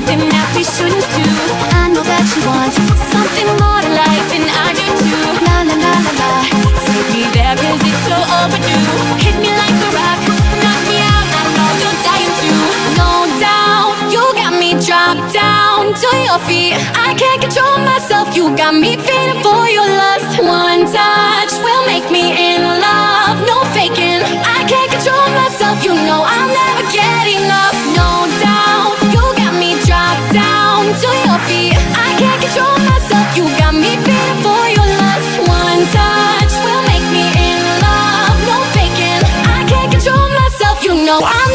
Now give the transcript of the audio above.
something that we shouldn't do. I know that you want something more to life and I do too. La la la la la. Take me there cause it's so overdue. Hit me like a rock, knock me out I know you're dying to No doubt, you got me dropped down to your feet. I can't control myself, you got me feeling for your lust. Feet. I can't control myself. You got me feeling for your lust. One touch will make me in love. No faking. I can't control myself. You know I'm